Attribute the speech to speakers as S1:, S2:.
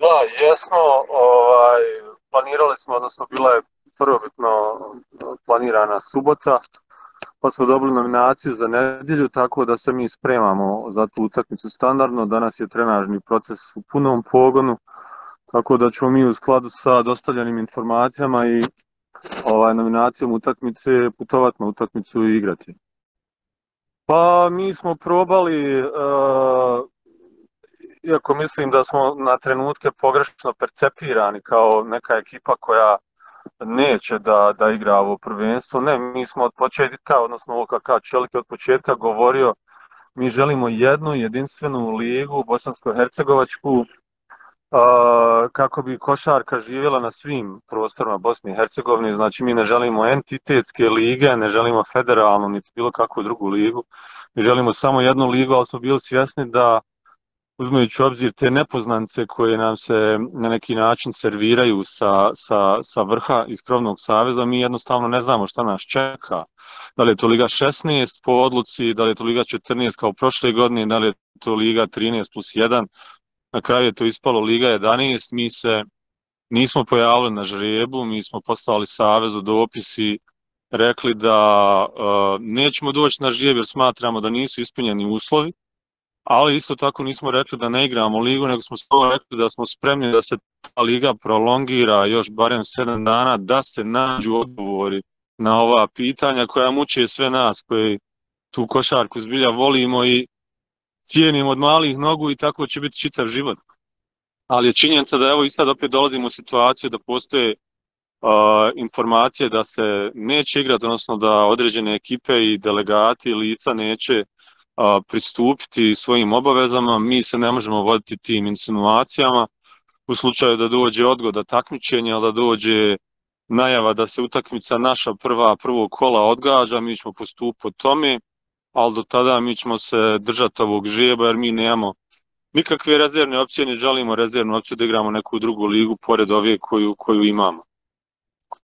S1: Da, jesmo, ovaj, planirali smo, odnosno bila je prvobitno planirana subota, pa smo dobili nominaciju za nedjelju, tako da se mi spremamo za tu utakmicu standardno. Danas je trenažni proces u punom pogonu, tako da ćemo mi u skladu sa dostavljenim informacijama i ovaj nominacijom utakmice putovati na utakmicu i igrati. Pa mi smo probali, uh, iako mislim da smo na trenutke pogrešno percepirani kao neka ekipa koja neće da, da igra ovo prvenstvo. Ne, mi smo od početka, odnosno ovo kakav čelik od početka govorio, mi želimo jednu jedinstvenu ligu, bosansko-hercegovačku, kako bi košarka živjela na svim prostorima Bosne i Hercegovine, znači mi ne želimo entitetske lige, ne želimo federalnu niti bilo kakvu drugu ligu, mi želimo samo jednu ligu, ali smo bili svjesni da uzmajući obzir te nepoznance koje nam se na neki način serviraju sa, sa, sa vrha iz Krovnog saveza, mi jednostavno ne znamo šta nas čeka. Da li je to Liga 16 po odluci, da li je to Liga 14 kao prošle godine, da li je to Liga 13 plus 1, na kraju je to ispalo Liga 11, mi se nismo pojavili na žrebu, mi smo poslali Savezu dopisi, rekli da uh, nećemo doći na žrijeb jer smatramo da nisu ispunjeni uslovi, ali isto tako nismo rekli da ne igramo ligu, nego smo samo rekli da smo spremni da se ta liga prolongira još barem 7 dana, da se nađu odgovori na ova pitanja koja muče sve nas koji tu košarku zbilja volimo i cijenimo od malih nogu i tako će biti čitav život. Ali je činjenica da evo i sad opet dolazimo u situaciju da postoje uh, informacije da se neće igrati, odnosno da određene ekipe i delegati lica neće a, pristupiti svojim obavezama, mi se ne možemo voditi tim insinuacijama u slučaju da dođe odgoda takmičenja, da dođe najava da se utakmica naša prva prvog kola odgađa, mi ćemo postupiti po tome, ali do tada mi ćemo se držati ovog žijeba jer mi nemamo nikakve rezervne opcije, ne želimo rezervnu opciju da igramo neku drugu ligu pored ove koju, koju imamo.